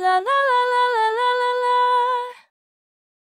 la la la